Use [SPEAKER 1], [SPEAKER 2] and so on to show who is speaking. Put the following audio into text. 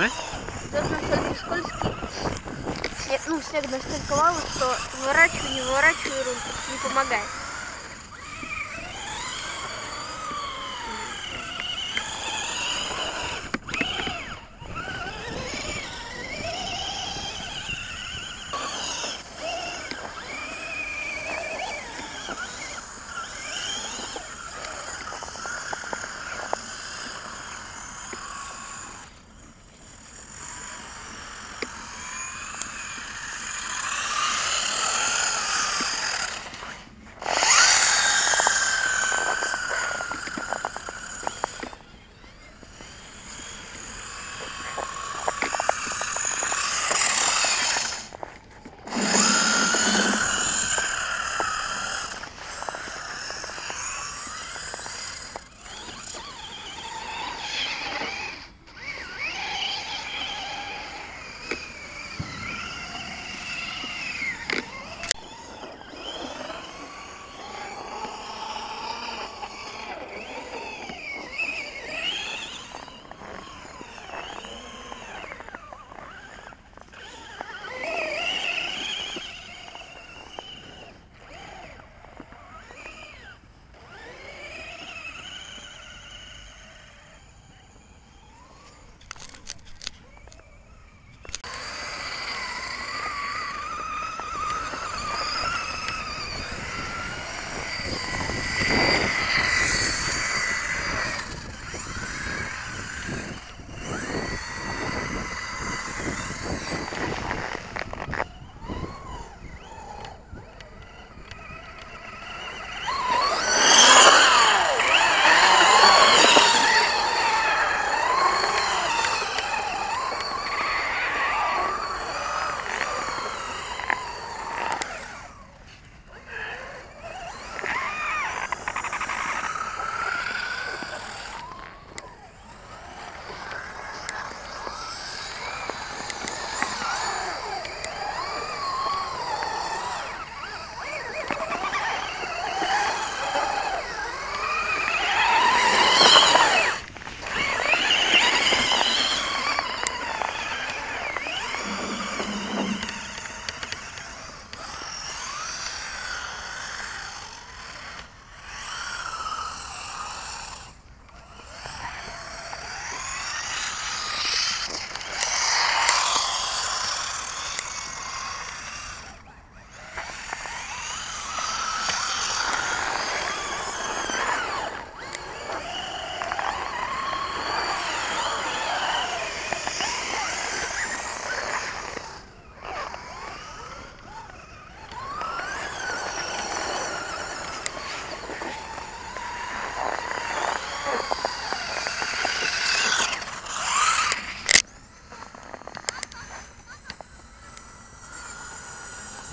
[SPEAKER 1] А?
[SPEAKER 2] Лед настолько скользкий. Снег, ну, снег настолько мало, что выворачивай, не выворачивай руль, не помогает.